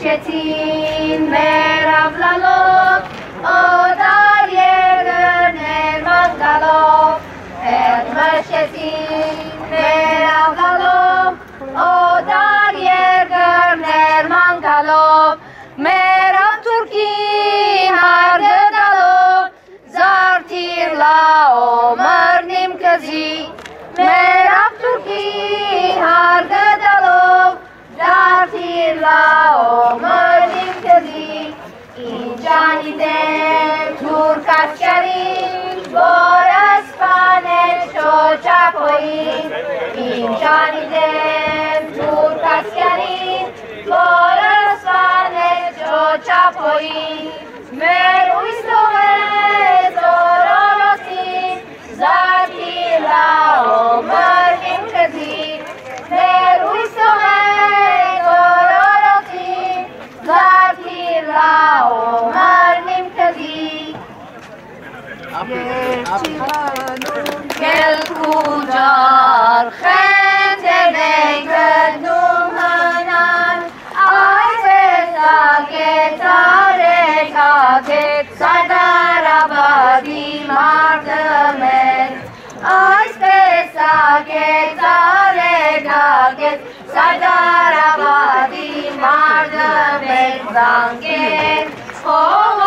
și țin merav la loc, o dar e în nervos fermă și stoi, meruj zatila omar hinkezi. Meruj zatila omar hinkezi. Yechanu kelku jar. के सारे ढाके सदाराबादी मार्ग में सांगे ओ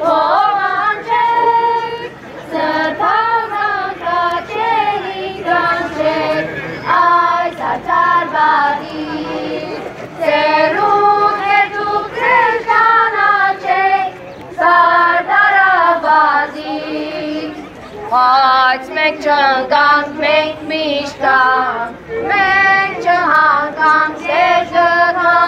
Oh! Kaç mek çangang mek miştan Mek çangang sejgan Yendan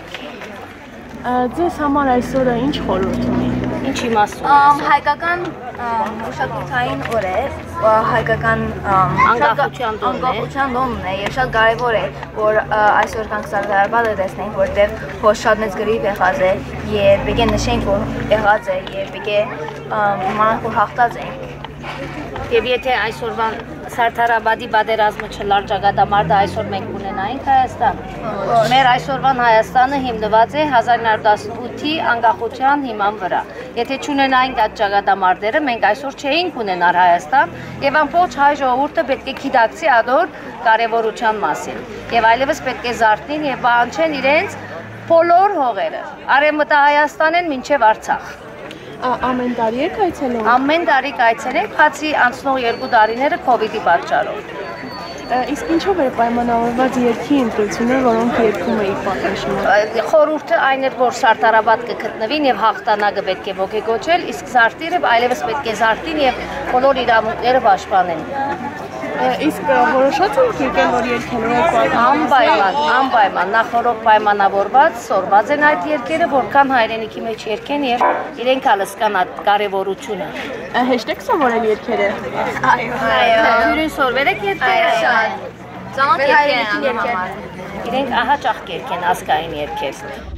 Ձեզ համար այսօրը ինչ խորհուրդ ունի։ Ինչ իմաստուն է Ամ, այսօր։ հայկական մշակութային օր է, հայկական Անկախության տոնն է։ անկախության տոնն է եւ շատ կարեւոր է, որ այսօր կանք սարդարաբադը տեսնենք, որտեղ որ շատ մեծ գրիվ եղած է եւ պիտի նշենք, որ եղած է եւ պիտի ամ, իմանանք, որ հաղթած ենք։ Եվ եթե այսօրվա Սարդարաբադի բادرազմը չլարջագադամարդը այսօր մենք ունենայինք Հայաստան։ Մեր այսօրվան Հայաստանը հիմնված է 1918-ի անկախության հիման վրա։ Եթե չունենայինք այդ ճակատամարտերը, մենք այսօր չէինք ունենար Հայաստան, եւ ամբողջ հայ ժողովուրդը պետք է գիտակցի ադոր կարևորության մասին։ Եվ այլևս պետք է զարթնին եւ բանչեն իրենց բոլոր հողերը։ Արեմտա Հայաստանեն ոչ միայն Արցախ։ Ամեն տարի եք այցելում։ Ամեն տարի կայցելենք, բացի անցնող երկու տարիները իդի պատճառով։ Իսկ ինչով էր պայմանավորված երկի ընտրությունը, որոնք երկում էիք պատնեշումը։ Խորհուրդը այն էր, որ Սարտարաբադ կգտնվին եւ հաղթանակը պետք է ողեգոճել, իսկ Զարտիրը այլևս պետք է Զարտին եւ բոլոր իրավունքները պաշտպանեն։ Իսկ որոշած եք եկել, որ եք Անպայման, անպայման նախորդ պայմանավորված սորված են այդ երկերը, որքան հայրենիքի մեջ երկեն եւ իրենք հալսկան այդ կարեւորությունը։ Հեշտ եք սովորել երկերը։ Այո։ Հյուրին սորվել եք երկերը։ Ծանոթ երկեր են անում համար։ Իրենք ահա ճախ կերք են ասկային երկեր։